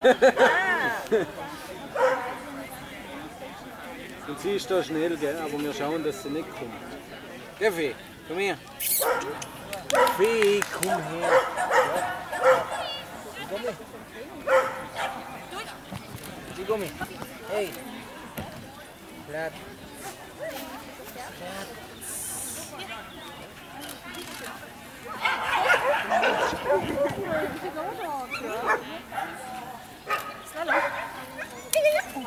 Und sie ist da schnell, gell? aber wir schauen, dass sie nicht kommt. Ja, Fee, komm her. Fee, komm her. Gummi. Die Gummi. Hey. Platz. Platz.